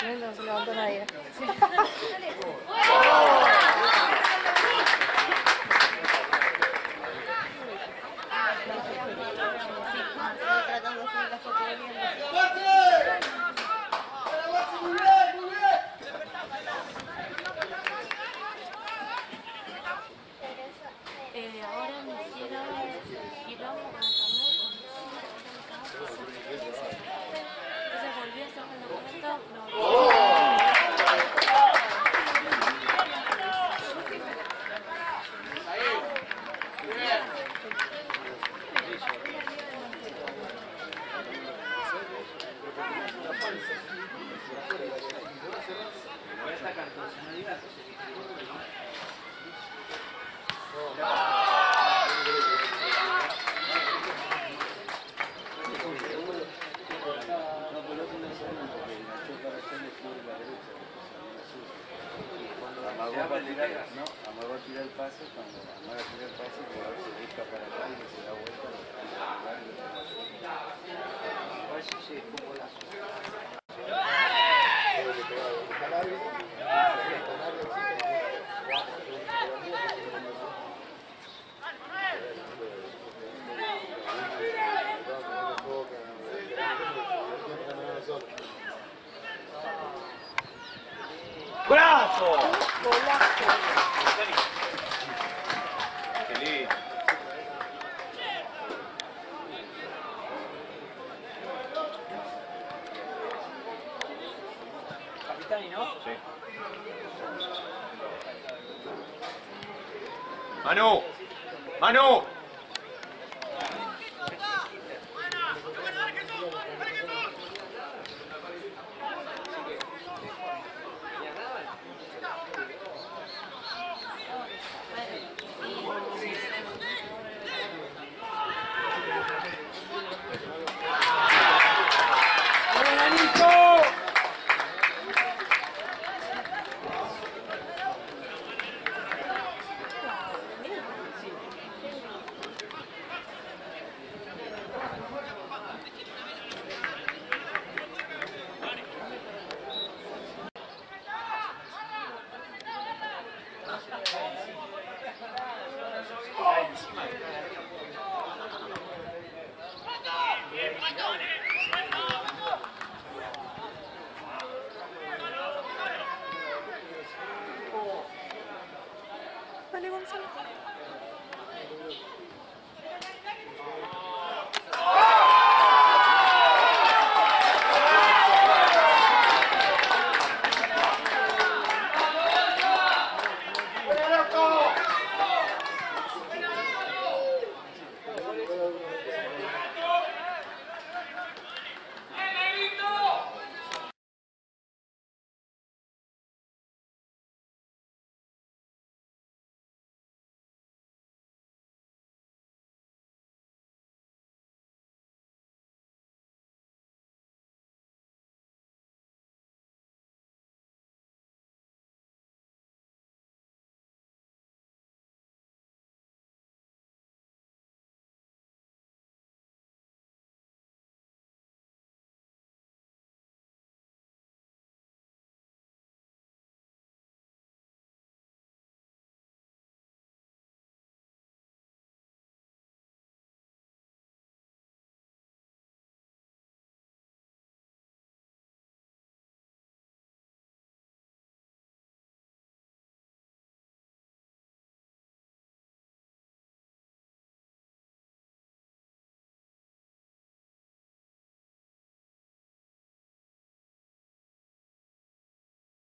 agradecimiento no se levantó nadie. Amagó para tirar, no, amagó a tirar el pase, cuando amaga a tirar el pase, el jugador se busca para acá y se da vuelta, de lugar y lo toma así. Igual sí, sí, fue un golazo. ¡Brazo! Qué lindo. Capitani, ¿no? Sí. Manu, Manu.